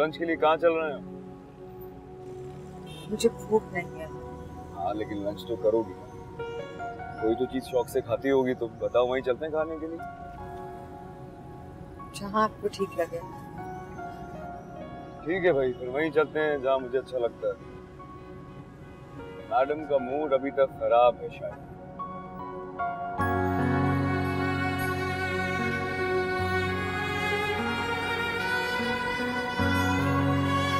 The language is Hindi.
लंच के लिए कहाँ चल रहे हो? मुझे भूख नहीं है। हाँ लेकिन लंच तो करोगी। कोई तो चीज़ शौक से खाती होगी तो बताओ वहीं चलते हैं खाने के लिए। जहाँ आपको ठीक लगे। ठीक है भाई फिर वहीं चलते हैं जहाँ मुझे अच्छा लगता है। मैडम का मूड अभी तक खराब है शायद।